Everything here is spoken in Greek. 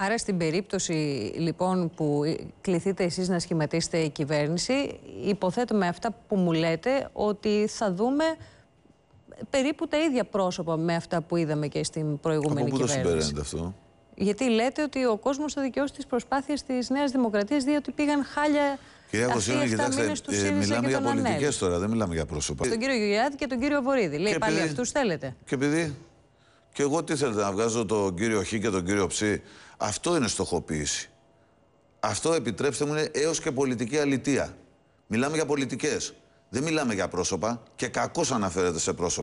Άρα στην περίπτωση λοιπόν που κληθείτε εσείς να σχηματίσετε η κυβέρνηση, υποθέτω με αυτά που μου λέτε ότι θα δούμε περίπου τα ίδια πρόσωπα με αυτά που είδαμε και στην προηγούμενη Από πού το κυβέρνηση. συμπεραίνετε αυτό; Γιατί λέτε ότι ο κόσμος θα δικαιώσει τις προσπάθειες της Νέας Δημοκρατίας διότι πήγαν χάλια Κυρία αυτοί οι Κωσίωνη, 7 κοιτάξτε, μήνες τους ε, ΣΥΡΙΖΑ μιλάμε και για των ΑΝΕΛ. πολιτικέ τώρα, δεν μιλάμε για πρόσωπα. Τον κύριο Γεωργιάδη και τον κύριο Βορύδη. Λέει Και πάλι επειδή- αυτούς θέλετε. Και επειδή. Και εγώ τι θέλετε, να βγάζω τον κύριο Χ και τον κύριο Ψ. Αυτό είναι στοχοποίηση. Αυτό επιτρέψτε μου είναι έως και πολιτική αλητεία. Μιλάμε για πολιτικές. Δεν μιλάμε για πρόσωπα και κακώς αναφέρεται σε πρόσωπα.